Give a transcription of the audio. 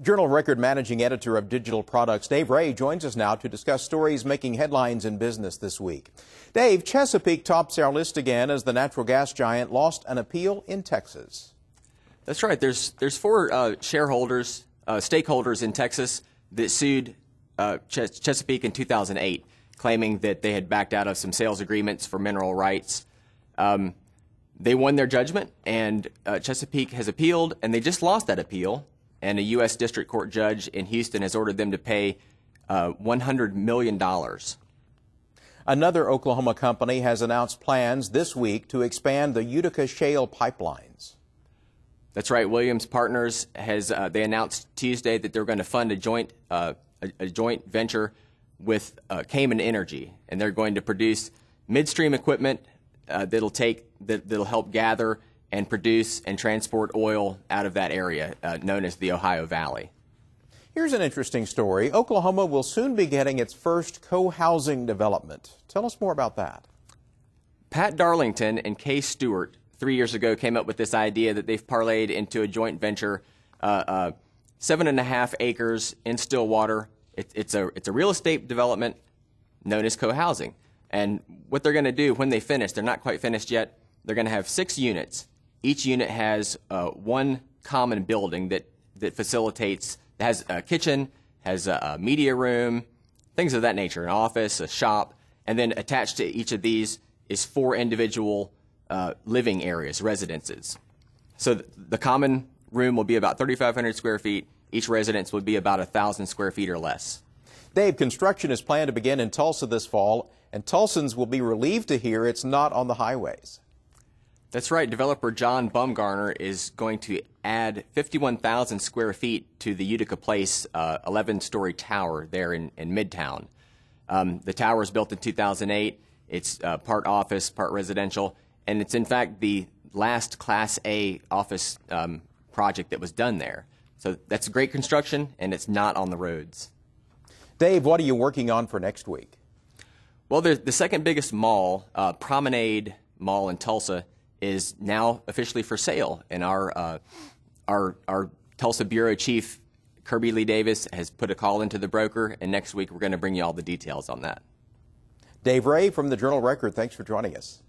Journal Record Managing Editor of Digital Products, Dave Rhea, joins us now to discuss stories making headlines in business this week. Dave, Chesapeake tops our list again as the natural gas giant lost an appeal in Texas. That's right. There's there's four uh, shareholders, uh, stakeholders in Texas that sued uh, Ches- Chesapeake in 2008, claiming that they had backed out of some sales agreements for mineral rights. Um, they won their judgment, and uh, Chesapeake has appealed, and they just lost that appeal and a U.S. District Court judge in Houston has ordered them to pay uh, $100 million. Another Oklahoma company has announced plans this week to expand the Utica shale pipelines. That's right. Williams Partners has uh, they announced Tuesday that they're going to fund a joint uh, a, a, joint venture with uh, Caiman Energy, and they're going to produce midstream equipment uh, that'll take that, that'll help gather and produce and transport oil out of that area uh, known as the Ohio Valley. Here's an interesting story. Oklahoma will soon be getting its first co-housing development. Tell us more about that. Pat Darlington and Kay Stewart three years ago came up with this idea that they've parlayed into a joint venture, uh, uh, seven and a half acres in Stillwater. It, it's a it's a real estate development known as co-housing. And what they're going to do when they finish, they're not quite finished yet. They're going to have six units each unit has uh, one common building that, that facilitates, has a kitchen, has a, a, media room, things of that nature, an office, a shop, and then attached to each of these is four individual uh, living areas, residences. So th- the common room will be about 3,500 square feet. Each residence would be about 1,000 square feet or less. Dave, construction is planned to begin in Tulsa this fall, and Tulsans will be relieved to hear it's not on the highways. That's right. Developer John Bumgarner is going to add 51,000 square feet to the Utica Place 11 uh, story tower there in, in Midtown. Um, the tower was built in 2008. It's uh, part office, part residential, and it's in fact the last Class A office um, project that was done there. So that's great construction, and it's not on the roads. Dave, what are you working on for next week? Well, the second biggest mall, uh, Promenade Mall in Tulsa, is now officially for sale, and our uh, our our Tulsa bureau chief Kirby Lee Davis has put a call into the broker, and next week we're going to bring you all the details on that. Dave Rhea from the Journal Record, thanks for joining us.